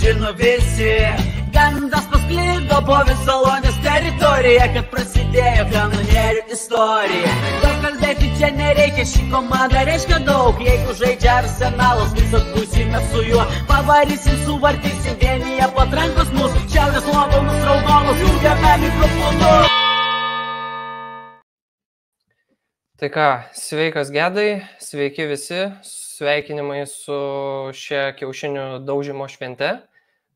žino visi. Gandas pasklido po visą Lonės teritoriją Kad prasidėjo kanonierių istorija. Daug kalbėti čia nereikia, ši komanda reiškia daug. Jeigu žaidžia arsenalas, visas būsime su juo. Pavarysim, suvartysim vienyje patrankos mūsų Šiaurės londonus raudonus, jungiame mikrofonus. Tai ką, sveikas gedai, sveiki visi, sveikinimai su šia kiaušinių daužimo švente.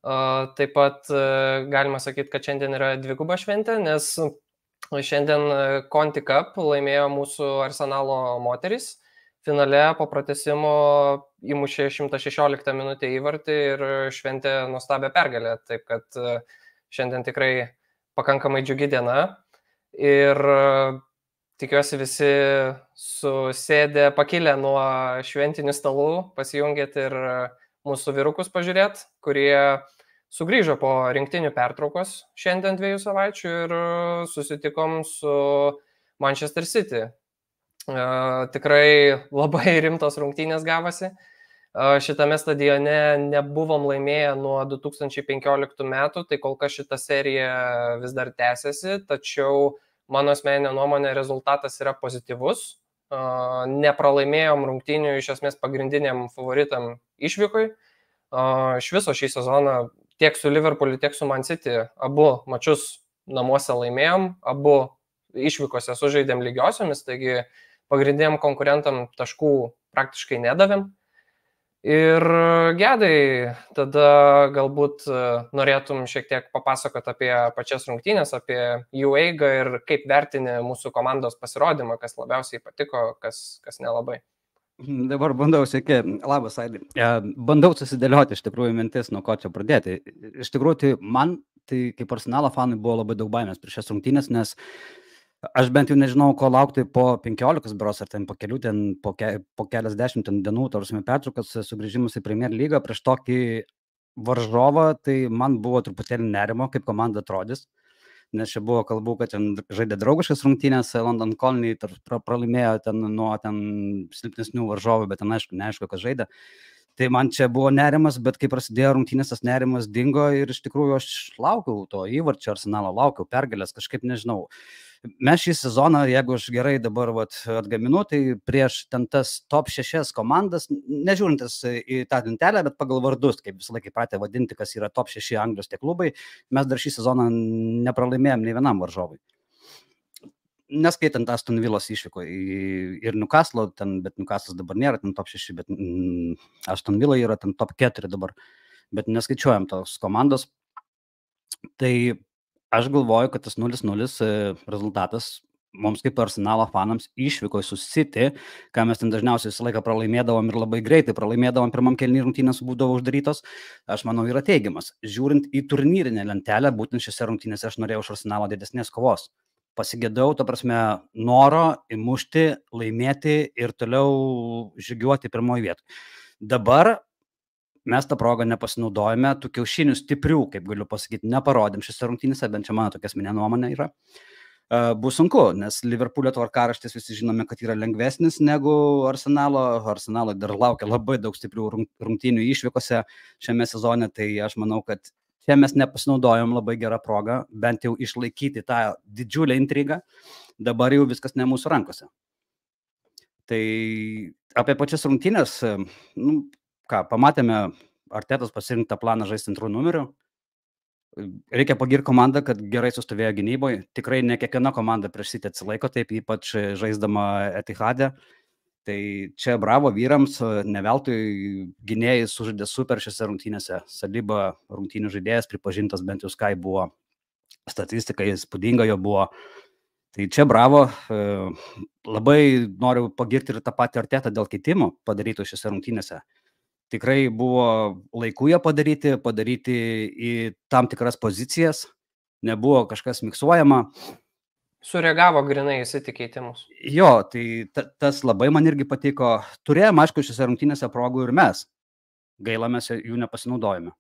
Taip pat e, galima sakyti, kad šiandien yra dviguba šventė, nes šiandien Conti Cup laimėjo mūsų arsenalo moteris. Finale po pratesimo įmušė 116 minutę įvartį ir šventė nuostabią pergalę. Taip kad e, šiandien tikrai pakankamai džiugi diena. Ir tikiuosi visi susėdę, pakilę nuo šventinių stalų, pasijungėt ir mūsų vyrukus pažiūrėt, kurie sugrįžo po rinktinių pertraukos šiandien dviejų savaičių ir susitikom su Manchester City. Tikrai labai rimtos rungtynės gavosi. Šitame stadione nebuvom laimėję nuo 2015 metų, tai kol kas šita serija vis dar tęsiasi, tačiau mano asmeninė nuomonė rezultatas yra pozityvus. Nepralaimėjom rungtynių iš esmės pagrindiniam favoritam išvykui. Iš viso šį sezoną tiek su Liverpooliu, tiek su Man City abu mačius namuose laimėjom, abu išvykose sužaidėm lygiosiomis, taigi pagrindiniam konkurentam taškų praktiškai nedavėm. Ir gedai, tada galbūt e, norėtum šiek tiek papasakoti apie pačias rungtynės, apie jų eigą ir kaip vertini mūsų komandos pasirodymą, kas labiausiai patiko, kas, kas nelabai. Dabar bandau, sėki, labas, Aidai. E, bandau susidėlioti iš tikrųjų mintis, nuo ko čia pradėti. Iš tikrųjų, tai man, tai kaip arsenalo fanai, buvo labai daug baimės prieš šias rungtynės, nes Aš bent jau nežinau, ko laukti po 15 bros ar ten po kelių, ten po, ke, po keliasdešimt dienų, tarsi pertraukas sugrįžimus į Premier lygą prieš tokį varžovą, tai man buvo truputėlį nerimo, kaip komanda atrodys. Nes čia buvo kalbų, kad ten žaidė draugiškas rungtynės, London Colney pralaimėjo ten nuo ten silpnesnių varžovų, bet ten aišku, neaišku, kas žaidė. Tai man čia buvo nerimas, bet kai prasidėjo rungtynės, tas nerimas dingo ir iš tikrųjų aš laukiau to įvarčio arsenalo, laukiau pergalės, kažkaip nežinau. Uh, Mes šį sezoną, jeigu aš gerai dabar vat, atgaminu, tai prieš ten tas top 6 komandas, nežiūrintis į tą lentelę, bet pagal vardus, kaip visą laiką pratę vadinti, kas yra top 6 Anglijos tie klubai, mes dar šį sezoną nepralaimėjom nei vienam varžovui. Neskaitant Aston Villos išvyko ir Newcastle, ten, bet Newcastle dabar nėra ten top 6, bet mm, Aston Villa yra ten top 4 dabar, bet neskaičiuojam tos komandos. Tai aš galvoju, kad tas 0-0 e, rezultatas mums kaip arsenalo fanams išvyko su City, ką mes ten dažniausiai visą laiką pralaimėdavom ir labai greitai pralaimėdavom, pirmam kelnį rungtynės būdavo uždarytos, aš manau yra teigiamas. Žiūrint į turnyrinę lentelę, būtent šiose rungtynėse aš norėjau iš arsenalo didesnės kovos. Pasigėdau, ta prasme, noro įmušti, laimėti ir toliau žygiuoti pirmoji vietoje. Dabar mes tą progą nepasinaudojame, tų kiaušinių stiprių, kaip galiu pasakyti, neparodėm šiose rungtynėse, bent čia mano tokia asmeninė nuomonė yra. Bus sunku, nes Liverpoolio tvarkaraštis visi žinome, kad yra lengvesnis negu Arsenalo. Arsenalo dar laukia labai daug stiprių rungtynių išvykose šiame sezone, tai aš manau, kad čia mes nepasinaudojom labai gerą progą, bent jau išlaikyti tą didžiulę intrigą. Dabar jau viskas ne mūsų rankose. Tai apie pačias rungtynės, nu, ką, pamatėme Artetas pasirinktą planą žaisti antrų numerių. Reikia pagirti komandą, kad gerai sustovėjo gynyboje. Tikrai ne kiekviena komanda prieš sitį atsilaiko taip, ypač žaisdama Etihadė. Tai čia bravo vyrams, ne veltui gynėjai sužaidė super šiose rungtynėse. Salyba rungtynių žaidėjas pripažintas bent jau Sky buvo. Statistika įspūdinga jo buvo. Tai čia bravo. Labai noriu pagirti ir tą patį artetą dėl keitimų padarytų šiose rungtynėse tikrai buvo laiku jie padaryti, padaryti į tam tikras pozicijas, nebuvo kažkas miksuojama. Sureagavo grinai įsitikeitimus. Jo, tai ta, tas labai man irgi patiko. Turėjome, aišku, šiose rungtynėse progų ir mes. Gaila, mes jų nepasinaudojame.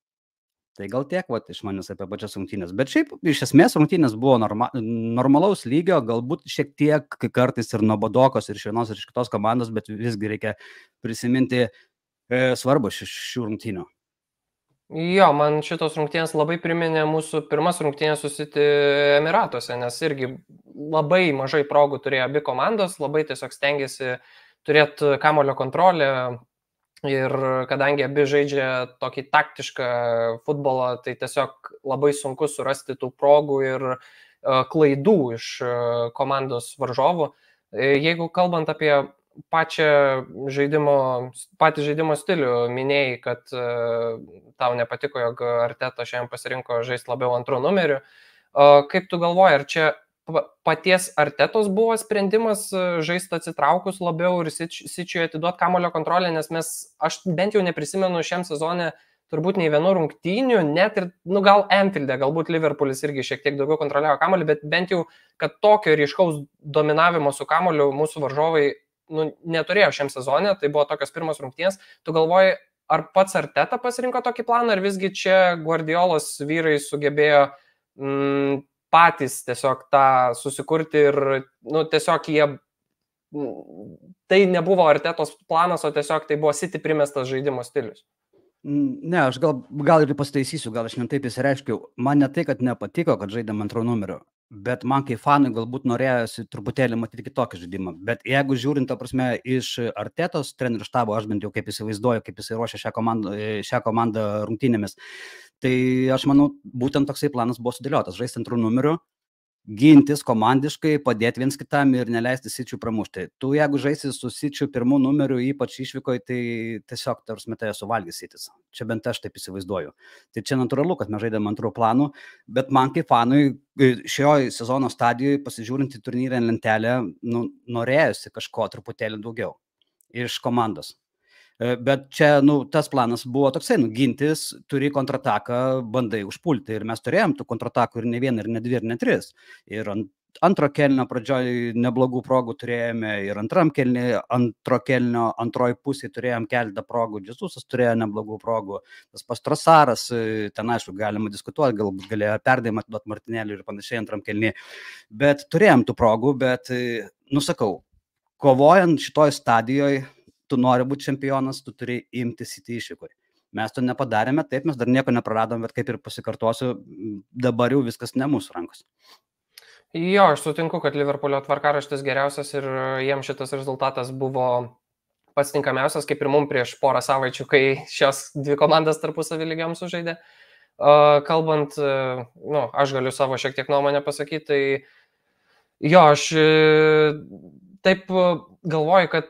Tai gal tiek, va, iš manęs apie pačias rungtynės. Bet šiaip, iš esmės, rungtynės buvo norma, normalaus lygio, galbūt šiek tiek kartais ir nuobodokos ir iš vienos ir iš kitos komandos, bet visgi reikia prisiminti svarbu šių rungtynių. Jo, man šitos rungtynės labai priminė mūsų pirmas rungtynės susiti Emiratuose, nes irgi labai mažai progų turėjo abi komandos, labai tiesiog stengiasi turėti kamulio kontrolę ir kadangi abi žaidžia tokį taktišką futbolą, tai tiesiog labai sunku surasti tų progų ir e, klaidų iš e, komandos varžovų. E, jeigu kalbant apie pačią žaidimo, patį žaidimo stilių minėjai, kad uh, tau nepatiko, jog Arteta šiandien pasirinko žaisti labiau antrų numerių. Kaip tu galvoji, ar čia paties Artetos buvo sprendimas e, žaisti atsitraukus labiau ir Sičiui atiduoti kamulio kontrolę, nes mes, aš bent jau neprisimenu šiam sezonė turbūt nei vienų rungtynių, net ir, nu gal Enfield'e, galbūt Liverpoolis irgi šiek tiek daugiau kontroliavo kamulį, bet bent jau, kad tokio ryškaus dominavimo su kamuliu mūsų varžovai nu, neturėjo šiam sezonė, tai buvo tokios pirmos rungtynės. Tu galvoji, ar pats Arteta pasirinko tokį planą, ar visgi čia Guardiolos vyrai sugebėjo mm, patys tiesiog tą susikurti ir nu, tiesiog jie tai nebuvo Artetos planas, o tiesiog tai buvo City primestas žaidimo stilius. Ne, aš gal, gal ir pasitaisysiu, gal aš netaip įsireiškiau. Man ne tai, kad nepatiko, kad žaidėm antro numerio, bet man kaip fanui galbūt norėjosi truputėlį matyti kitokį žaidimą. Bet jeigu žiūrint, ta prasme, iš Artetos trenerių štabo, aš bent jau kaip įsivaizduoju, kaip jisai ruošia šią komandą, šią komandą rungtynėmis, tai aš manau, būtent toksai planas buvo sudėliotas - žaisti antrų numerių, gintis komandiškai, padėti viens kitam ir neleisti sičių pramušti. Tu jeigu žaisi su sičių pirmų numeriu, ypač išvykoje, tai tiesiog tarsi metai suvalgys sitis. Čia bent aš taip įsivaizduoju. Tai čia natūralu, kad mes žaidėme antrų planų, bet man kaip fanui e, šioje sezono stadijoje, pasižiūrint į turnyrę lentelę, nu, norėjusi kažko truputėlį daugiau iš komandos. E, bet čia, nu, tas planas buvo toksai, nu, gintis, turi kontrataką, bandai užpulti. Ir mes turėjom tų kontratakų ir ne vieną, ir ne dvi, ir ne tris. Ir ant antro kelnio pradžioje neblogų progų turėjome ir antram kelnį, antro kelnio antroji pusė turėjom keletą progų, Džesusas turėjo neblogų progų, tas pastrasaras, e, ten aišku, galima diskutuoti, galbūt galėjo perdavimą atiduoti Martinėlį ir panašiai antram kelnį, bet turėjom tų progų, bet, e, nusakau, kovojant šitoj stadijoje, tu nori būti čempionas, tu turi imtis į tai išvykoje. Mes to nepadarėme, taip mes dar nieko nepraradom, bet kaip ir pasikartosiu, dabar jau viskas ne mūsų rankos. Jo, aš sutinku, kad Liverpoolio tvarkaraštis geriausias ir jiems šitas rezultatas buvo pats tinkamiausias, kaip ir mums prieš porą savaičių, kai šios dvi komandas tarpusavį lygiam sužaidė. Kalbant, nu, aš galiu savo šiek tiek nuomonę pasakyti, tai jo, aš taip e, galvoju, kad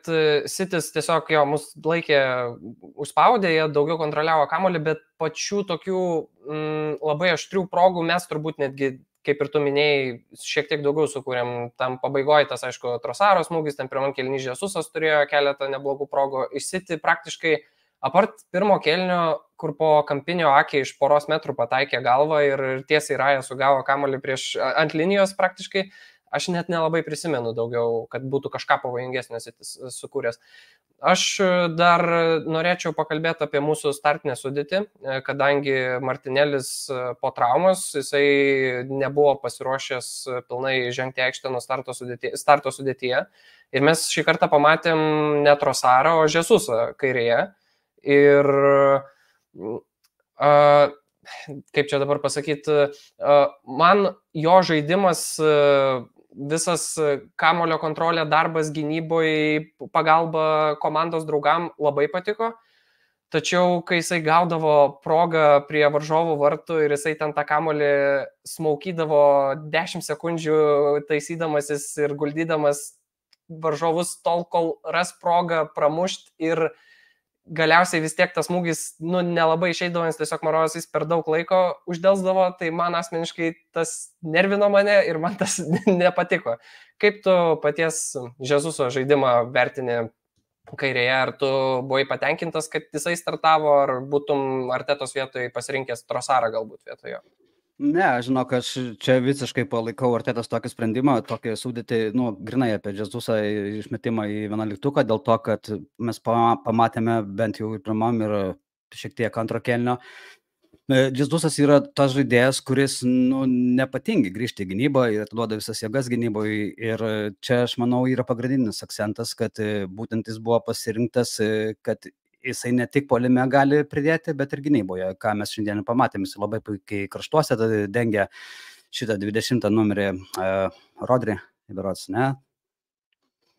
Sitis e, tiesiog jo mus laikė, užspaudė, jie daugiau kontroliavo kamolį, bet pačių tokių mm, labai aštrių progų mes turbūt netgi, kaip ir tu minėjai, šiek tiek daugiau sukūrėm. Tam pabaigoje tas, aišku, Trosaros smūgis, ten pirmam kelnyžė Susas turėjo keletą neblogų progų. Iš City praktiškai Apart pirmo kelnio, kur po kampinio akį iš poros metrų pataikė galvą ir tiesiai Raja sugavo kamolį prieš, ant linijos praktiškai, uh, Aš net nelabai prisimenu daugiau, kad būtų kažką pavojingesnio sukūręs. Aš dar norėčiau pakalbėti apie mūsų startinę sudėtį, kadangi Martinėlis po traumos, jisai nebuvo pasiruošęs pilnai žengti aikštę nuo starto, sudėty, starto sudėtyje. Ir mes šį kartą pamatėm ne Trosarą, o Žesusą kairėje. Ir uh, kaip čia dabar pasakyti, man jo žaidimas visas e, kamulio kontrolė, darbas gynyboje, pagalba komandos draugam labai patiko. Tačiau, kai jisai gaudavo progą prie varžovų vartų ir jisai ten tą kamolį smaukydavo 10 sekundžių taisydamasis ir guldydamas varžovus tol, kol ras progą pramušti ir uh, galiausiai vis tiek tas smūgis, nu, nelabai išeidavo, nes tiesiog Marovas jis per daug laiko uždelsdavo, tai man asmeniškai tas nervino mane ir man tas nepatiko. Kaip tu paties Žezuso žaidimą vertini kairėje, ar tu buvai patenkintas, kad jisai startavo, ar būtum Artetos vietoje pasirinkęs Trosarą galbūt vietoje? Ne, žinok, aš čia visiškai palaikau Artetas tokį sprendimą, tokį sudėti, nu, grinai apie Džesusą išmetimą į vienuoliktuką, dėl to, kad mes pamatėme bent jau ir pirmam ir šiek tiek antro kelnio. Džesusas yra tas žaidėjas, kuris nu, nepatingi grįžti į gynybą ir atiduoda visas jėgas gynyboje. Ir čia, aš manau, yra pagrindinis akcentas, kad būtent jis buvo pasirinktas, kad jisai ne tik polime gali pridėti, bet ir gynyboje, ką mes šiandien pamatėme, jis labai puikiai kraštuose dengia šitą 20 numerį uh, Rodri, Berots, ne,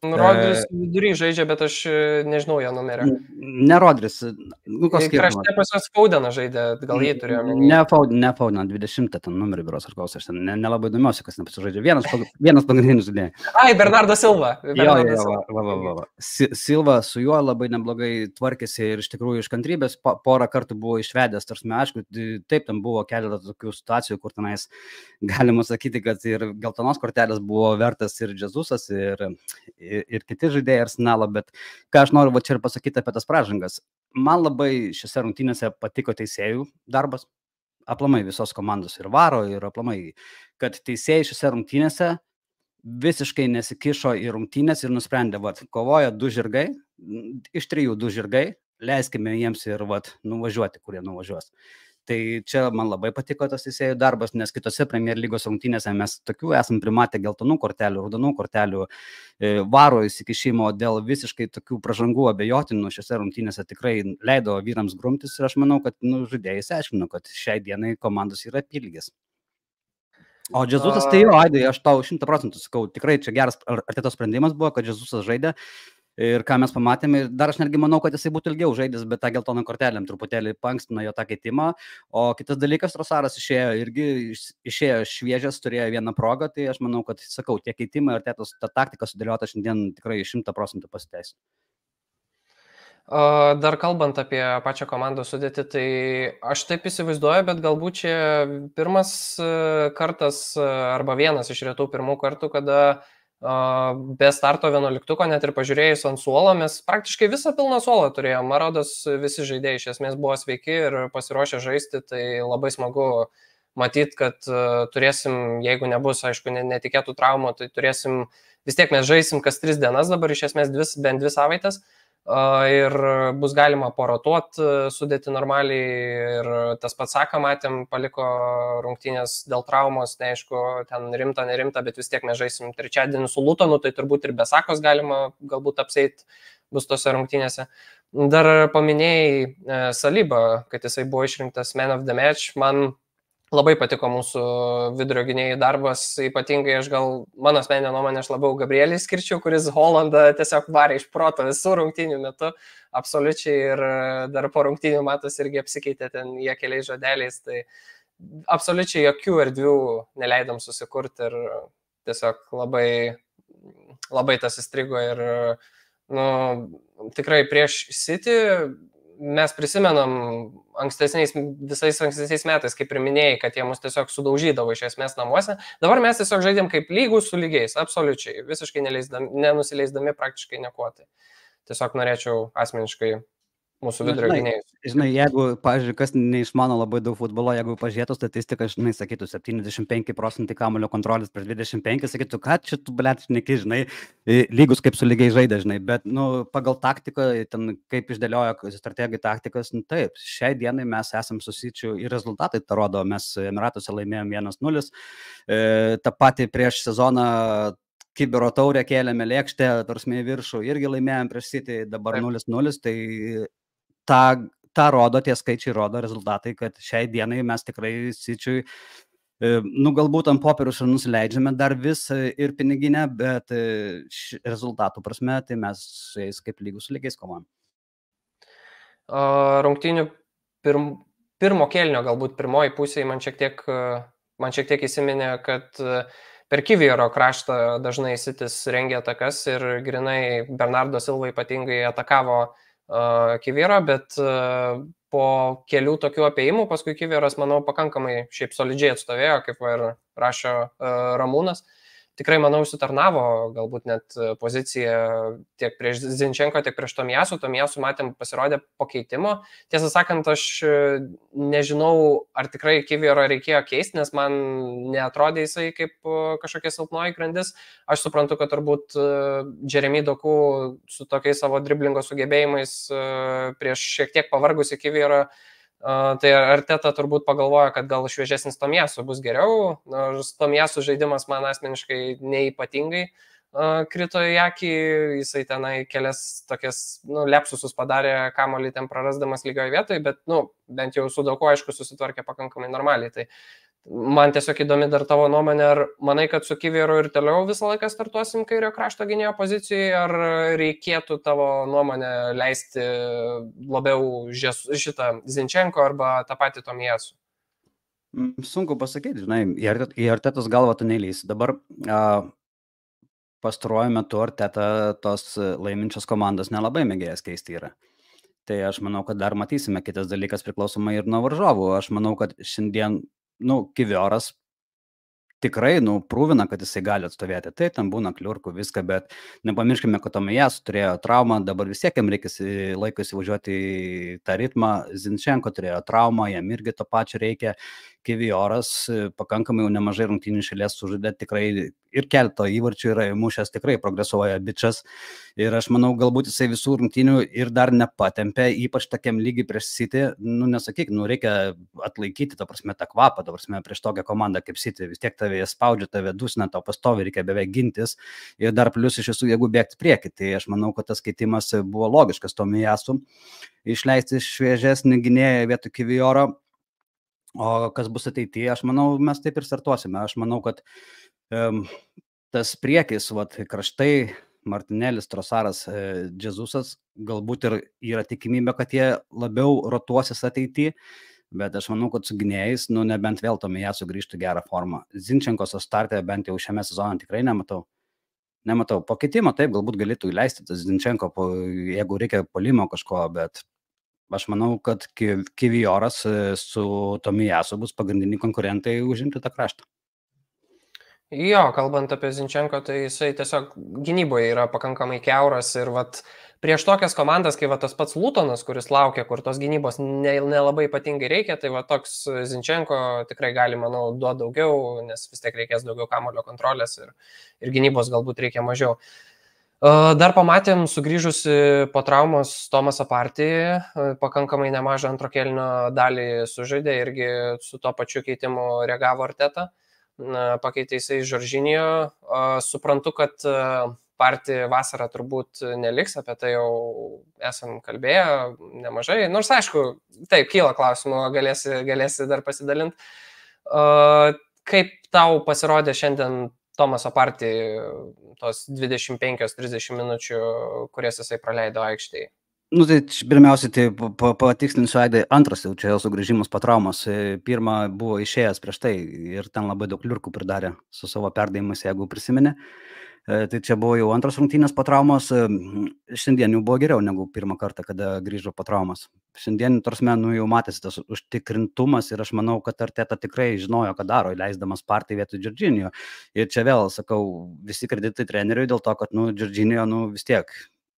Rodris vidury žaidžia, bet aš e, nežinau jo numerio. Ne Rodris. Nu, koks skirtumas? Krašte pas juos Faudeną žaidė, gal jį turėjo. Ne Faudeną, ne Faudeną, 20 ten numerį biuros ar koks, aš ten nelabai ne domiuosi, kas nepasižaidžia. Vienas, vienas pagrindinis žaidėjas. Ai, Bernardo Silva. Bernardo jo, jo. Va, va, va, va. Silva su juo labai neblogai tvarkėsi ir iš tikrųjų iš kantrybės porą kartų buvo išvedęs, tarsi, aišku, taip, ten buvo keletas tokių situacijų, kur tenais galima sakyti, kad ir geltonos kortelės buvo vertas ir Džesusas, ir, ir, ir kiti žaidėjai arsenalo, bet ką aš noriu va čia ir pasakyti apie tas pražangas. Man labai šiose rungtynėse patiko teisėjų darbas, aplamai visos komandos ir varo, ir aplamai, kad teisėjai šiose rungtynėse visiškai nesikišo į rungtynės ir nusprendė, kad kovoja du žirgai, iš trijų du žirgai, leiskime jiems ir vat, nuvažiuoti, kurie nuvažiuos. Tai čia man labai patiko tas teisėjų darbas, nes kitose Premier lygos rungtynėse mes tokių esam primatę geltonų kortelių, raudonų kortelių, e, varo įsikišimo dėl visiškai tokių pražangų abejotinų šiose rungtynėse tikrai leido vyrams grumtis ir aš manau, kad nu, žaidėjai aiškino, kad šiai dienai komandos yra apylgės. O Džesusas, tai jo, Aidai, aš tau šimta procentų sakau, tikrai čia geras artėtos sprendimas buvo, kad Džesusas žaidė Ir ką mes pamatėme, dar aš netgi manau, kad jisai būtų ilgiau žaidęs, bet tą geltoną kortelę truputėlį pankstino jo tą keitimą. O kitas dalykas, Rosaras išėjo irgi, išėjo šviežias, turėjo vieną progą, tai aš manau, kad, sakau, tie keitimai ir tėtos, ta taktika sudėliota šiandien tikrai šimta procentų pasiteisino. Dar kalbant apie pačią komandą sudėti, tai aš taip įsivaizduoju, bet galbūt čia pirmas e, kartas e, arba vienas iš retų pirmų kartų, kada uh, be starto vienuoliktuko, net ir pažiūrėjus ant suolo, mes praktiškai visą pilną suolą turėjome. Marodas visi žaidėjai iš esmės buvo sveiki ir pasiruošę žaisti, tai labai smagu matyti, kad turėsim, jeigu nebus, aišku, netikėtų traumų, tai turėsim, vis tiek mes žaisim kas tris dienas dabar, iš esmės dvi, bent dvi savaitės. Uh, ir bus galima porotuot sudėti normaliai ir tas pats Saka matėm, paliko rungtynės dėl traumos, neaišku, ten rimta, nerimta, bet vis tiek mes žaisim trečiadienį su Lutonu, tai turbūt ir be Sakos galima galbūt apseit bus tose rungtynėse. Dar paminėjai e, Salybą, kad jisai buvo išrinktas Man of the Match, man Labai patiko mūsų vidurio gynėjų darbas, ypatingai aš gal, mano asmeninė nuomonė, aš labiau Gabrielį skirčiau, kuris Holandą tiesiog varė iš proto visų rungtynių metu, absoliučiai ir dar po rungtynių matos irgi apsikeitė ten jie keliais žodeliais, tai absoliučiai jokių erdvių neleidom susikurti ir tiesiog labai, labai tas įstrigo ir nu, tikrai prieš City mes prisimenam ankstesniais, visais ankstesniais metais, kaip ir minėjai, kad jie mus tiesiog sudaužydavo iš esmės namuose. Dabar mes tiesiog žaidėm kaip lygus su lygiais, absoliučiai, visiškai nenusileisdami praktiškai niekuotai. Tiesiog norėčiau asmeniškai mūsų vidurio gynėjus. Žinai, jeigu, pažiūrėjau, kas neišmano labai daug futbolo, jeigu pažiūrėtų statistiką, žinai, sakytų 75 procentai kamulio kontrolės prieš 25, sakytų, kad čia tu blėt neki, žinai, lygus kaip su lygiai žaidė, žinai, bet, nu, pagal taktiką, ten kaip išdėliojo strategai taktikas, nu, taip, šiai dienai mes esam susičių ir rezultatai tą rodo, mes Emiratuose laimėjom 1-0, e, tą patį prieš sezoną Kibero taurę kėlėme lėkštę, tarsi į viršų, irgi laimėjom prieš City, dabar 0-0, tai tą, tą rodo, tie skaičiai rodo rezultatai, kad šiai dienai mes tikrai sičiui, e, nu galbūt ant popieriaus ir nusileidžiame dar vis e, ir piniginę, bet e, rezultatų prasme, tai mes su jais kaip lygus lygiais kovom. Rungtinių pirm, pirmo kelnio, galbūt pirmoji pusė man šiek tiek, man šiek tiek įsiminė, kad per Kiviero kraštą dažnai Sitis rengia atakas ir grinai Bernardo Silva ypatingai atakavo uh, Kivyro, bet po kelių tokių apėjimų paskui Kivyras, manau, pakankamai šiaip solidžiai atstovėjo, kaip ir rašo Ramūnas. Uh, tikrai, manau, užsitarnavo galbūt net e, poziciją tiek prieš Zinčenko, tiek prieš Tomijasu. Tomijasu matėm pasirodė pakeitimo. Tiesą sakant, aš e, nežinau, ar tikrai Kiviero reikėjo keisti, nes man netrodė jisai kaip e, kažkokia silpnoji grandis. Aš suprantu, kad turbūt Jeremy Doku su tokiais savo driblingo sugebėjimais prieš šiek tiek pavargusi Kiviero Tai Arteta turbūt pagalvoja, kad gal šviežesnis Tomiesų bus geriau, nors Tomiesų žaidimas man asmeniškai neipatingai krito į akį, jisai tenai kelias tokias, nu, lepsusus padarė, kamolį ten prarasdamas lygioje vietoje, bet, nu, bent jau su daug ko aišku susitvarkė pakankamai normaliai. Tai man tiesiog įdomi dar tavo nuomonė, ar manai, kad su Kyvėru ir toliau visą laiką startuosim kairio krašto gynėjo pozicijoje, ar reikėtų tavo nuomonę leisti labiau šitą Zinčenko arba tą patį Tomijasų? Mm, sunku pasakyti, žinai, į artetos galvą tu neįlysi. Dabar uh, pastaruoju metu Arteta tos laiminčios komandos nelabai mėgėjas keisti yra. Tai aš manau, kad dar matysime. Kitas dalykas priklausomai ir nuo varžovų. Aš manau, kad šiandien, nu, Kivioras tikrai, nu, prūvina, kad jisai gali atstovėti. Tai ten būna kliurkų, viską, bet nepamirškime, kad Tomajas turėjo traumą, dabar vis tiek jam reikia laiko įsivažiuoti į tą ritmą. Zinčenko turėjo traumą, jam irgi to pačio reikia. Kivioras pakankamai jau nemažai rungtynių šalies sužaidė, tikrai ir kelto įvarčių yra įmušęs, tikrai progresuoja bičias. Ir aš manau, galbūt jisai visų rungtynių ir dar nepatempė, ypač tokiam lygiai prieš City, nu nesakyk, nu reikia atlaikyti, ta prasme, tą kvapą, ta prasme, prieš tokią komandą kaip City, vis tiek tave spaudžia, tave dusina, tau pastovi reikia beveik gintis ir dar plus iš visų jėgų bėgti prieki. Tai aš manau, kad tas keitimas buvo logiškas Tomijasu, išleisti šviežesnį gynėją vietoj Kivioro O kas bus ateityje, aš manau, mes taip ir startuosime. Aš manau, kad um, tas priekis, vat, kraštai, Martinėlis, Trosaras, e, Džesusas, galbūt ir yra tikimybė, kad jie labiau rotuosis ateityje, bet aš manau, kad su gynėjais, nu nebent vėl tomėje sugrįžtų gerą formą. Zinčenkos startę bent jau šiame sezone tikrai nematau. Nematau. Po kitimo taip, galbūt galėtų įleisti tas Zinčenko, jeigu reikia polimo kažko, bet aš manau, kad Kivioras e, su Tomijasu bus pagrindiniai konkurentai užimti tą kraštą. Jo, kalbant apie Zinčenko, tai jisai tiesiog gynyboje yra pakankamai keuras ir vat, prieš tokias komandas, kai va, tas pats Lutonas, kuris laukia, kur tos gynybos nelabai ne ypatingai reikia, tai va, toks Zinčenko tikrai gali, manau, duoti daugiau, nes vis tiek reikės daugiau kamulio kontrolės ir, ir gynybos galbūt reikia mažiau. Uh, Dar pamatėm sugrįžusi po traumos Tomasą Partį, pakankamai nemažą antro kelnio dalį sužaidė irgi su to pačiu keitimu reagavo Arteta, pakeitė jisai Žoržinijo. Suprantu, kad Partį vasarą turbūt neliks, apie tai jau esam kalbėję nemažai. Nors aišku, taip, kyla klausimų, galėsi, galėsi dar pasidalinti. Kaip tau pasirodė šiandien Tomaso Partį tos 25-30 minučių, kurias jisai praleido aikštėje? Nu, tai pirmiausia, tai patikslinsiu, Aidai, antras jau čia sugrįžimas po traumos. Pirmą buvo išėjęs prieš tai ir ten labai daug liurkų pridarė su savo perdavimais, jeigu prisiminė. Tai čia buvo jau antras rungtynės po traumos. Šiandien jau buvo geriau negu pirmą kartą, kada grįžo po traumos. Šiandien, tarsi, nu, jau matėsi tas užtikrintumas ir aš manau, kad Arteta tikrai žinojo, ką daro, leisdamas partį vietoj Džordžinijo. Ir čia vėl sakau, visi kreditai treneriui dėl to, kad, nu, Džordžinijo, nu, vis tiek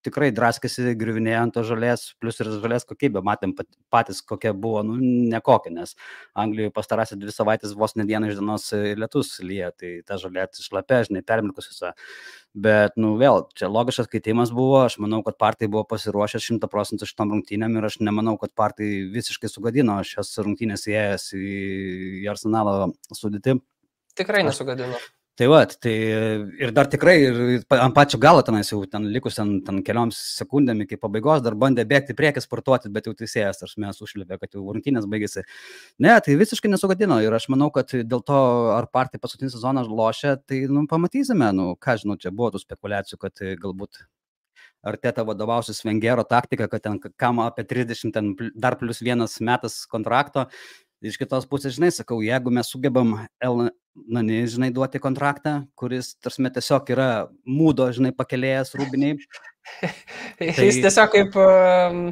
tikrai draskėsi, griuvinėjo ant to žalės, plus ir žalės kokybė, matėm patys, kokia buvo, nu, nekokia, nes Anglijoje pastarąsias dvi savaitės vos ne dieną iš dienos lietus lyja, tai ta žalė šlapia, žinai, permirkus visą. Bet, nu, vėl, čia logiškas keitimas buvo, aš manau, kad partai buvo pasiruošęs šimta procentų šitam rungtynėm ir aš nemanau, kad partai visiškai sugadino šias rungtynės įėjęs į arsenalo sudėtį. Tikrai nesugadino. Aš, Tai va, tai ir dar tikrai ir ant pačio galo tenais jau ten likus ten, ten kelioms sekundėm iki pabaigos dar bandė bėgti priekį sportuoti, bet jau teisėjas, ar mes užlipė, kad jau rungtynės baigėsi. Ne, tai visiškai nesugadino ir aš manau, kad dėl to, ar partija paskutinį sezoną lošia, tai nu, pamatysime, nu, ką žinau, čia buvo tų spekulacijų, kad galbūt Arteta vadovausis Vengero taktika, kad ten kam apie 30, ten dar plus vienas metas kontrakto, Iš kitos pusės, žinai, sakau, jeigu mes sugebam Elnani, žinai, duoti kontraktą, kuris, tarsi, tiesiog yra mūdo, žinai, pakelėjęs rūbiniai. tai... Jis tiesiog kaip... Um...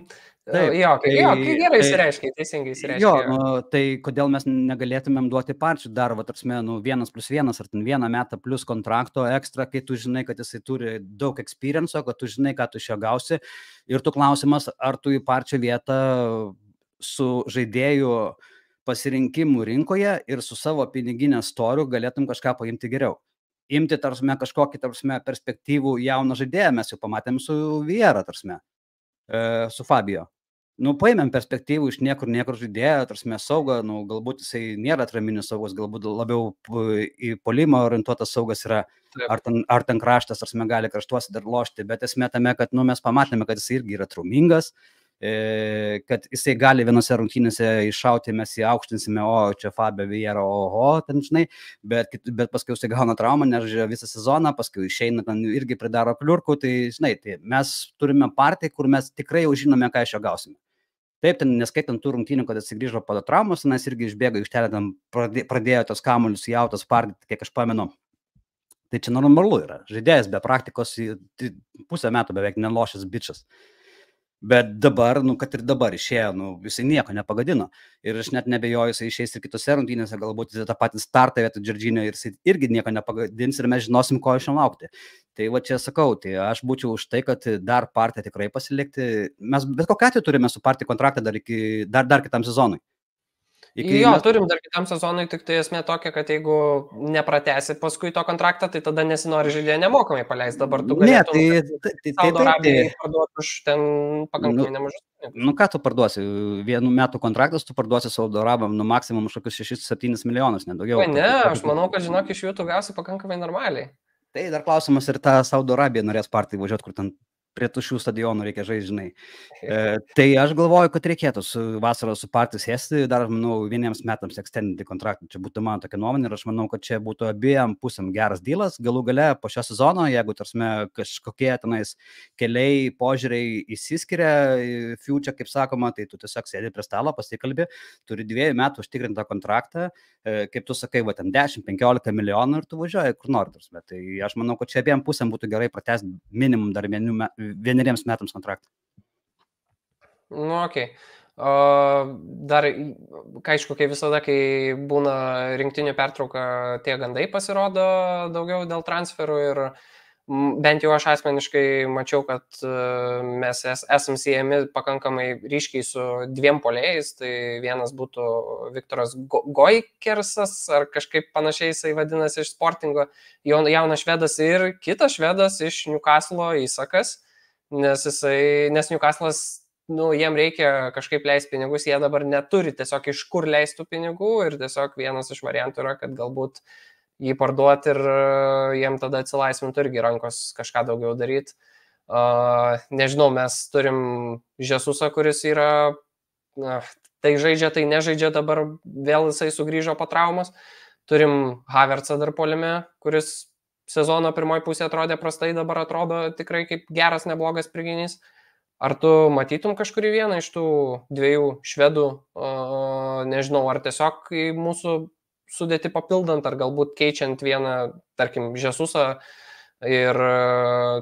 Taip, jo, kai, tai, jo, kai gerai įsireiškia, teisingai įsireiškia. Jo, nu, tai kodėl mes negalėtumėm duoti parčių dar, va, tarsi, nu, vienas plus vienas ar ten vieną metą plus kontrakto ekstra, kai tu žinai, kad jisai turi daug experienco, kad tu žinai, ką tu iš jo gausi. Ir tu klausimas, ar tu į parčią vietą su žaidėju uh, pasirinkimų rinkoje ir su savo piniginė storiu galėtum kažką paimti geriau. Imti, tarsi, kažkokį, tarsi, perspektyvų jauną žaidėją mes jau pamatėm su Viera, tarsi, e, su Fabio. nu, paėmėm perspektyvų iš niekur, niekur žaidėjo, tarsi saugą, nu, galbūt jisai nėra atraminis saugas, galbūt labiau į polimą orientuotas saugas yra, ar ten, ar ten kraštas, ar mes gali kraštuosi dar lošti, bet esmė tame, kad nu, mes pamatėme, kad jisai irgi yra traumingas, e, kad jisai gali vienose rungtynėse iššauti, mes jį aukštinsime, o čia Fabio Viera, oho, ten žinai, bet, bet paskui jisai gauna traumą, nežaidžia visą sezoną, paskui išeina ten irgi pridaro kliurkų, tai žinai, tai mes turime partiją, kur mes tikrai jau žinome, ką iš jo gausime. Taip, ten neskaitant tų rungtynių, kad atsigrįžo po traumos, nes irgi išbėgo iš ten, pradėjo tos kamuolius jautas spardyti, kiek aš pamenu. Tai čia normalu yra. Žaidėjas be praktikos pusę metų beveik nelošęs bičias. Bet dabar, nu, kad ir dabar išėjo, nu, jisai nieko nepagadino. Ir aš net nebejoju, jisai išeis ir kitose rungtynėse, galbūt tą patį startą vietoj Džordžinio ir jisai irgi nieko nepagadins ir mes žinosim, ko iš jo laukti. Tai va čia sakau, tai aš būčiau už tai, kad dar partiją tikrai pasilikti. Mes bet kokiu atveju turime su partija kontraktą dar, iki, dar, dar kitam sezonui. Iki jo, turim dar kitam sezonui, tik tai esmė tokia, kad jeigu nepratesi paskui to kontraktą, tai tada nesinori žaidėją nemokamai paleisti. Dabar tu galėtum, ne, tai, tai, tai, Saudo Arabijai parduoti už ten pakankamai nu, nemažus. Nu ką tu parduosi? Vienu metu kontraktas tu parduosi Saudo Arabam, nu maksimum už kokius 6-7 milijonus, nedaugiau. Ne, ne, aš manau, kad žinok, iš jų tu gausi pakankamai normaliai. Tai dar klausimas ir tą Saudo Arabiją norės partijai važiuoti, kur ten prie tušių stadionų reikia žaisti, žinai. E, tai aš galvoju, kad reikėtų su vasarą su partijos sėsti, dar, manau, vieniems metams ekstendinti kontraktą. Čia būtų mano tokia nuomonė ir aš manau, kad čia būtų abiem pusėm geras dylas. Galų gale po šio sezono, jeigu, tarsi, kažkokie tenais keliai, požiūriai įsiskiria, future, kaip sakoma, tai tu tiesiog sėdi prie stalo, pasikalbi, turi dviejų metų užtikrintą kontraktą, e, kaip tu sakai, va ten 10-15 milijonų ir tu važiuoji kur nori. Tai aš manau, kad čia abiem pusėm būtų gerai pratesti minimum dar vienu metu vieneriems metams kontraktą. Nu, ok. O dar, aišku, kai visada, kai būna rinktinių pertrauka, tie gandai pasirodo daugiau dėl transferų ir bent jau aš asmeniškai mačiau, kad e, mes esam siejami pakankamai ryškiai su dviem polėjais. Tai vienas būtų Viktoras Goikersas, ar kažkaip panašiai jisai vadinasi iš sportingo, jaunas švedas ir kitas švedas iš Newcastle įsakas nes jisai, nes Newcastle'as, nu, jiem reikia kažkaip leisti pinigus, jie dabar neturi tiesiog iš kur leistų pinigų ir tiesiog vienas iš variantų yra, kad galbūt jį parduoti ir uh, jiem tada atsilaisvintų irgi rankos kažką daugiau daryti. Uh, nežinau, mes turim Žesusą, kuris yra, na, tai žaidžia, tai nežaidžia, dabar vėl jisai sugrįžo po traumos. Turim Havertzą dar polime, kuris sezono pirmoji pusė atrodė prastai, dabar atrodo tikrai kaip geras, neblogas priginys. Ar tu matytum kažkurį vieną iš tų dviejų švedų, nežinau, ar tiesiog mūsų sudėti papildant, ar galbūt keičiant vieną, tarkim, Žesusą ir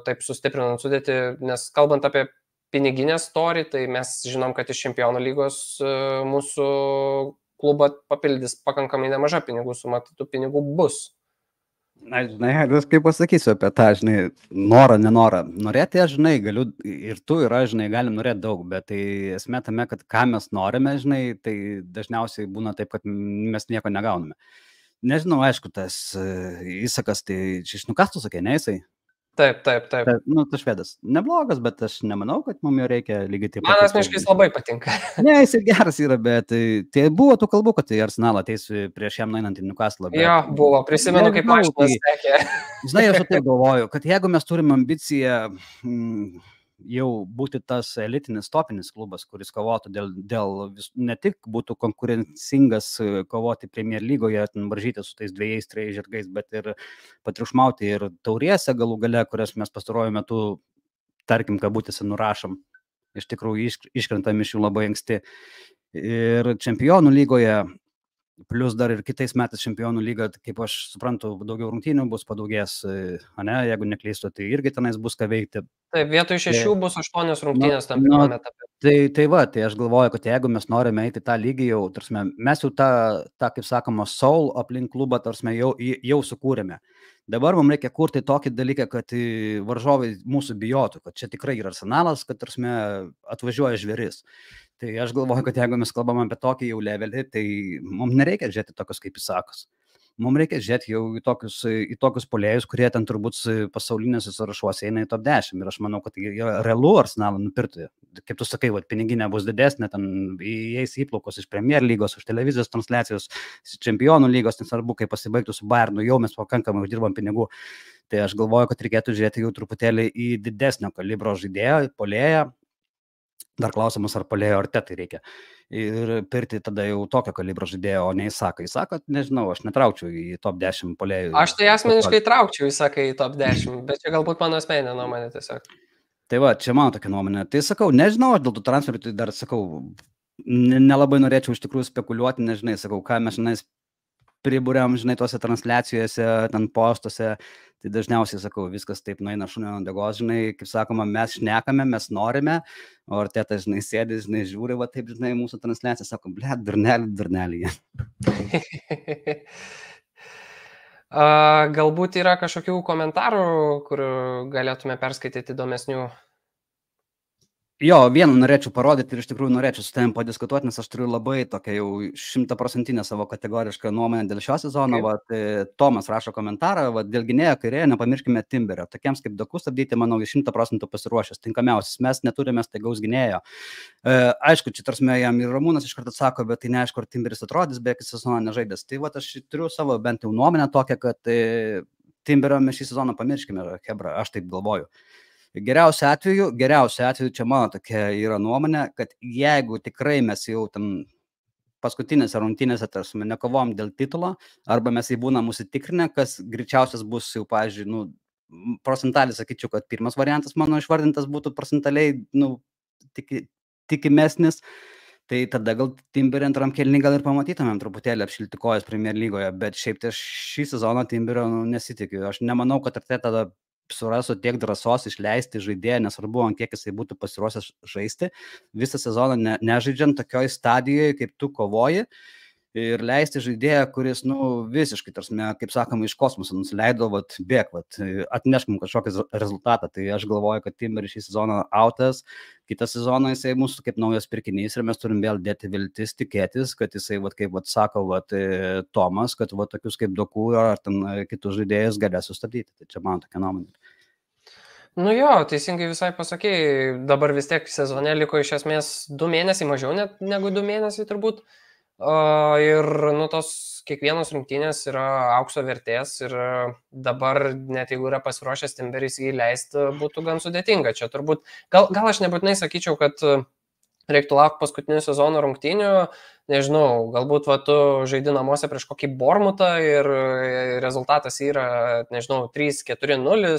taip sustiprinant sudėti, nes kalbant apie piniginę storį, tai mes žinom, kad iš čempionų lygos mūsų klubą papildys pakankamai nemaža pinigų suma, tai tų pinigų bus. Na, žinai, aš kaip pasakysiu apie tą, žinai, norą, nenorą. Norėti, aš, žinai, galiu ir tu, ir aš, žinai, galim norėti daug, bet tai esmė tame, kad ką mes norime, žinai, tai dažniausiai būna taip, kad mes nieko negauname. Nežinau, aišku, tas įsakas, tai iš nukastų sakė, ne jisai? Taip, taip, taip. taip nu, tas švedas neblogas, bet aš nemanau, kad mums jo reikia lygiai taip pat. Man asmeniškai jis labai patinka. ne, jis ir geras yra, bet tai, tai buvo tų kalbų, kad tai Arsenal ateis prieš jam einant į Newcastle. Bet... Jo, buvo, prisimenu, kaip mašinas sekė. Žinai, aš taip galvoju, kad jeigu mes turime ambiciją... Mm, jau būti tas elitinis topinis klubas, kuris kovotų dėl, dėl vis, ne tik būtų konkurencingas e, kovoti Premier lygoje, varžyti su tais dviejais, trejais žirgais, bet ir patriušmauti ir tauriese galų gale, kurias mes pastaruoju metu, tarkim, kabutėse nurašom, iš tikrųjų iškrentam iš jų labai anksti. Ir čempionų lygoje Plius dar ir kitais metais čempionų lyga, kaip aš suprantu, daugiau rungtynių bus padaugės, ne, jeigu neklystu, tai irgi tenais bus ką veikti. Taip, vietoj šešių tai, bus aštuonios rungtynės tam nu, etape. Tai, tai va, tai aš galvoju, kad jeigu mes norime eiti tą lygį jau, tarsi, mes jau tą, tą, kaip sakoma, soul aplink klubą, tarsi, jau, jau sukūrėme. Dabar mums reikia kurti tokį dalyką, kad varžovai mūsų bijotų, kad čia tikrai yra arsenalas, kad tarsi atvažiuoja žvėris. Tai aš galvoju, kad jeigu mes kalbam apie tokį jau levelį, tai mums nereikia žiūrėti tokios kaip įsakos. Mums reikia žiūrėti jau į tokius, į tokius polėjus, kurie ten turbūt pasaulinėse sąrašuose eina į top 10. Ir aš manau, kad tai realu arsenalą nupirkti. Kaip tu sakai, vat, piniginė bus didesnė, ten įeis įplaukos iš Premier lygos, iš televizijos transliacijos, iš čempionų lygos, nesvarbu, kai pasibaigtų su Bayernu, jau mes pakankamai uždirbam pinigų. Tai aš galvoju, kad reikėtų žiūrėti jau truputėlį į didesnio kalibro žaidėją, polėją. Dar klausimas, ar polėjo ar tetai reikia ir pirkti tada jau tokio kalibro žaidėjo, o ne įsaką. Įsaką, nežinau, aš netraukčiau į top 10 polėjų. Aš tai asmeniškai traukčiau įsaką į top 10, bet čia galbūt mano asmeninė nuomonė tiesiog. Tai va, čia mano tokia nuomonė. Tai sakau, nežinau, dėl tų transferų, tai dar sakau, nelabai norėčiau iš tikrųjų spekuliuoti, nežinai, sakau, ką mes žinai pribūriam, žinai, tuose transliacijose, ten postuose, tai dažniausiai sakau, viskas taip nueina šunio ant degos, žinai, kaip sakoma, mes šnekame, mes norime, o tėtas, žinai, sėdi, žinai, žiūri, va taip, žinai, mūsų transliaciją, sako, ble, durnelį, durnelį. Galbūt yra kažkokių komentarų, kur galėtume perskaityti įdomesnių Jo, vieną norėčiau parodyti ir iš tikrųjų norėčiau su tavim padiskutuoti, nes aš turiu labai tokią jau šimtaprocentinę savo kategorišką nuomonę dėl šio sezono. Va, tai Tomas rašo komentarą, va, dėl gynėjo kairėje nepamirškime Timberio. Tokiems kaip Doku stabdyti, manau, šimta procentų pasiruošęs, tinkamiausias. Mes neturime staigaus gynėjo. E, aišku, čia tarsi jam ir Ramūnas iš karto atsako, bet tai neaišku, ar Timberis atrodys, be iki sezono nežaidęs. Tai va, aš turiu savo bent jau nuomonę tokią, kad e, Timberio mes šį sezoną pamirškime, Hebra, aš taip galvoju. Geriausiu atveju, geriausiu atveju, čia mano tokia yra nuomonė, kad jeigu tikrai mes jau tam paskutinėse rungtynėse, tarsi, nekovom dėl titulo, arba mes jį būnam užsitikrinę, kas greičiausias bus jau, pavyzdžiui, nu, procentaliai sakyčiau, kad pirmas variantas mano išvardintas būtų procentaliai, nu, tik, tikimesnis. Tai tada gal Timberį antram kelnį gal ir pamatytumėm truputėlį apšilti kojas Premier lygoje, bet šiaip tai šį sezoną Timberio nu, nesitikiu. Aš nemanau, kad ar tada surastų tiek drąsos išleisti žaidėją, nesvarbu, ant kiek jisai būtų pasiruošęs žaisti, visą sezoną ne, nežaidžiant tokioj stadijoje, kaip tu kovoji. Ir leisti žaidėją, kuris, nu, visiškai, tarsi, kaip sakoma, iš kosmoso nusileido, vat, bėg, vat, atnešk mums kažkokį rezultatą. Tai aš galvoju, kad Timber šį sezoną autas, kitą sezoną jisai mūsų kaip naujas pirkinys ir mes turim vėl dėti viltis, tikėtis, kad jisai, vat, kaip vat, sako vat, Tomas, kad vat, tokius kaip Dokų ar ten kitus žaidėjus galės sustabdyti. Tai čia mano tokia nuomonė. Nu jo, teisingai visai pasakėjai, dabar vis tiek sezone liko iš esmės du mėnesiai mažiau net negu du mėnesiai turbūt. Uh, ir nu tos kiekvienos rungtynės yra aukso vertės ir dabar net jeigu yra pasiruošęs Timberis jį leisti, būtų gan sudėtinga. Čia turbūt, gal, gal aš nebūtinai sakyčiau, kad reiktų laukti paskutinių sezono rungtynių, nežinau, galbūt va, tu žaidži namuose prieš kokį Bormutą ir rezultatas yra, nežinau, 3-4-0,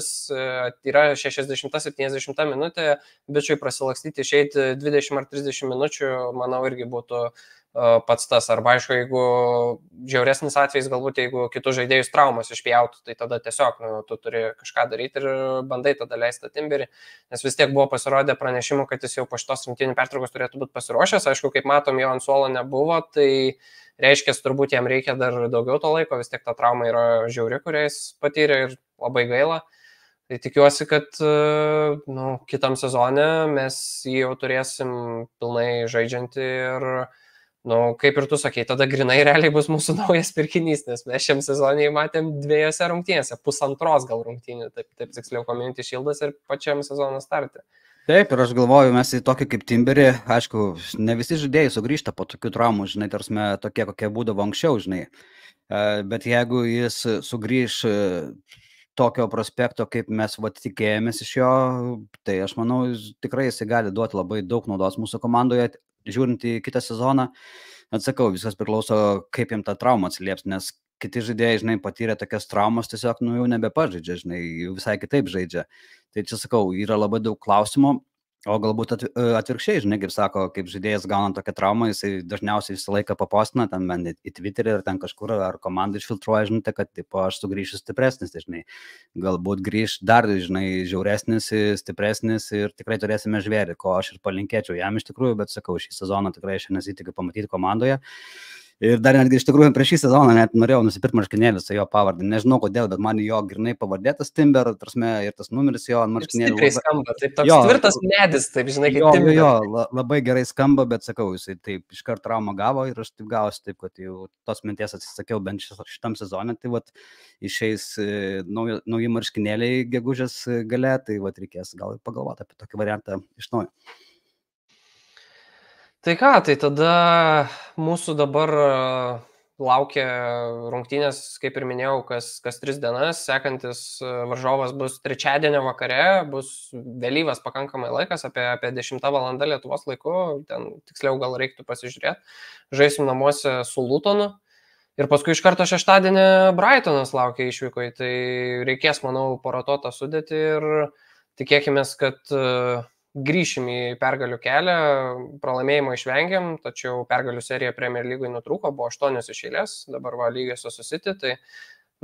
yra 60-70 minutė, bičiui prasilakstyti išeiti 20 ar 30 minučių, manau, irgi būtų pats tas. Arba aišku, jeigu žiauresnis atvejis, galbūt jeigu kitus žaidėjus traumas išpjautų, tai tada tiesiog nu, tu turi kažką daryti ir bandai tada leisti timberį, nes vis tiek buvo pasirodę pranešimų, kad jis jau po šitos rungtynių pertraukos turėtų būti pasiruošęs. Aišku, kaip matom, jo ant suolo nebuvo, tai reiškia, turbūt jam reikia dar daugiau to laiko, vis tiek ta trauma yra žiauri, kuriais patyrė ir labai gaila. Tai tikiuosi, kad nu, kitam sezone mes jį jau turėsim pilnai žaidžiantį ir uh, nu, kaip ir tu sakei, tada grinai realiai bus mūsų naujas pirkinys, nes mes šiam sezonui matėm dviejose rungtynėse, pusantros gal rungtynių, taip, taip tiksliau, Community Shieldas ir pačiam sezono startė. Taip, ir aš galvoju, mes į tokį kaip Timberį, aišku, ne visi žaidėjai sugrįžta po tokių traumų, žinai, tarsi tokie, kokie būdavo anksčiau, žinai. E, bet jeigu jis sugrįž e, tokio prospekto, kaip mes vat, tikėjomės iš jo, tai aš manau, tikrai jisai gali duoti labai daug naudos mūsų komandoje, žiūrint į kitą sezoną, atsakau, viskas priklauso, kaip jam ta trauma atsilieps, nes kiti žaidėjai, žinai, patyrė tokias traumas, tiesiog, nu, jau nebepažaidžia, žinai, jau visai kitaip žaidžia. Tai čia sakau, yra labai daug klausimų, O galbūt e, atvirkščiai, žinai, kaip sako, kaip žaidėjas gauna tokią traumą, jisai dažniausiai visą laiką papostina, ten bent į Twitterį ar ten kažkur, ar komandai išfiltruoja, žinai, kad, tipo, aš sugrįšiu stipresnis, tai, žinai, galbūt grįž dar, žinai, žiauresnis, stipresnis ir tikrai turėsime žvėrį, ko aš ir palinkėčiau jam iš tikrųjų, bet sakau, šį sezoną tikrai aš nesitikiu pamatyti komandoje. Ir dar netgi iš tikrųjų prieš šį sezoną net norėjau nusipirkti marškinėlius su jo pavardė. Nežinau kodėl, bet man jo grinai pavardėtas Timber, prasme, ir tas numeris jo ant marškinėlių. Tikrai skamba, taip toks jo, tvirtas medis, taip žinai, kaip jo, Timber. jo, jo, labai gerai skamba, bet sakau, jisai taip iškart traumą gavo ir aš taip gavosi, taip, kad jau tos minties atsisakiau bent šitam sezonė, tai vat išeis e, nauji, nauji marškinėliai gegužės gale, tai vat reikės gal pagalvoti apie tokį variantą iš naujo. Tai ką, tai tada mūsų dabar e, laukia rungtynės, kaip ir minėjau, kas, kas tris dienas, sekantis e, varžovas bus trečiadienio vakare, bus vėlyvas pakankamai laikas, apie, apie 10 val. Lietuvos laiku, ten tiksliau gal reiktų pasižiūrėti, žaisim namuose su Lutonu. Ir paskui iš karto šeštadienį Brightonas laukia išvykoje, tai reikės, manau, paratotą sudėti ir tikėkime, kad uh, grįšim į pergalių kelią, pralaimėjimo išvengiam, tačiau pergalių serija Premier lygui nutrūko, buvo aštuonios iš eilės, dabar va lygiai susiti, tai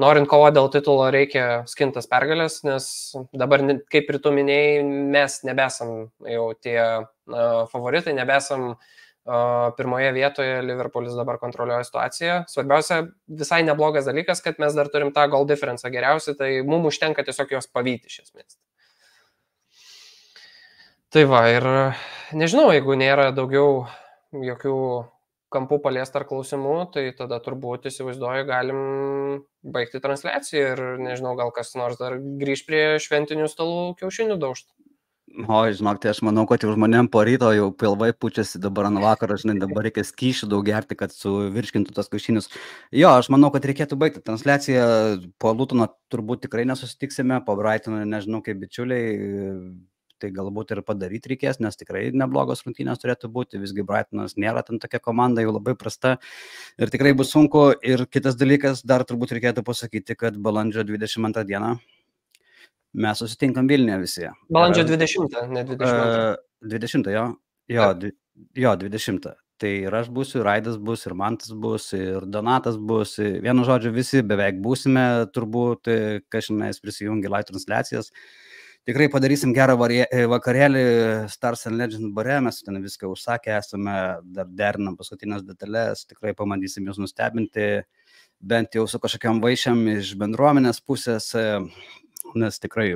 norint kovo dėl titulo reikia skintas pergalės, nes dabar, kaip ir tu minėjai, mes nebesam jau tie na, favoritai, nebesam uh, pirmoje vietoje, Liverpoolis dabar kontroliuoja situaciją. Svarbiausia, visai neblogas dalykas, kad mes dar turim tą goal difference geriausią, tai mums užtenka tiesiog juos pavyti iš esmės. Tai va, ir nežinau, jeigu nėra daugiau jokių kampų paliest ar klausimų, tai tada turbūt įsivaizduoju, galim baigti transliaciją ir nežinau, gal kas nors dar grįž prie šventinių stalų kiaušinių daužti. O, žinok, tai aš manau, kad jau žmonėm po ryto jau pilvai pučiasi dabar ant vakaro, žinai, dabar reikia skyšių daug gerti, kad suvirškintų tos kiaušinius. Jo, aš manau, kad reikėtų baigti transliaciją. Po Lutono turbūt tikrai nesusitiksime, po Brightono nežinau kaip bičiuliai tai galbūt ir padaryti reikės, nes tikrai neblogos rungtynės turėtų būti, visgi Brightonas nėra ten tokia komanda, jau labai prasta ir tikrai bus sunku. Ir kitas dalykas, dar turbūt reikėtų pasakyti, kad balandžio 22 dieną mes susitinkam Vilniuje visi. Balandžio 20, ne 20. 20, jo, jo, jo 20. Tai ir aš būsiu, ir Raidas bus, ir Mantas bus, ir Donatas bus. Vienu žodžiu, visi beveik būsime, turbūt, kažinais prisijungi live transliacijas. Uh, tikrai padarysim gerą e, vakarėlį Stars and Legends bare, mes ten viską užsakę esame, dar derinam paskutinės detalės, tikrai pabandysim jūs nustebinti, bent jau su kažkokiam vaišiam iš bendruomenės pusės, e, nes tikrai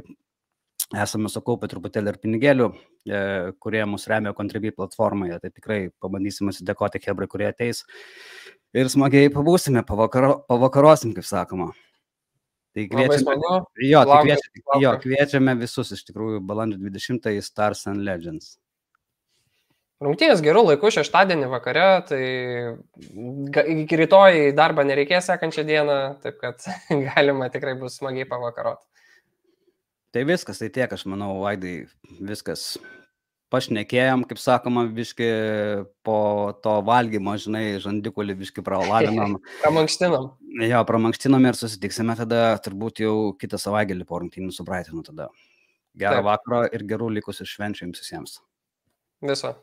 esame sukaupę truputėlį ir pinigėlių, e, kurie mus remia Contribui platformoje, tai tikrai pabandysim atsidėkoti Hebrai, kurie ateis ir smagiai pabūsime, pavakaro, pavakarosim, kaip sakoma. Tai kviečiame, jo, tai kviečiame, jo, kviečiame visus iš tikrųjų balandžio 20 į Stars and Legends. Rungtynės gerų laikų šeštadienį vakare, tai iki rytoj į darbą nereikės sekančią dieną, taip kad galima tikrai bus smagiai pavakaroti. Tai viskas, tai tiek, aš manau, Vaidai, viskas pašnekėjom, kaip sakoma, biški po to valgymo, žinai, žandikulį biški pravalinom. pramankštinom. Jo, pramankštinom ir susitiksime tada, turbūt jau kitą savaitgalį po rungtynių su Brightonu tada. Gerą Taip. vakarą ir gerų likusių švenčių jums visiems. Viso.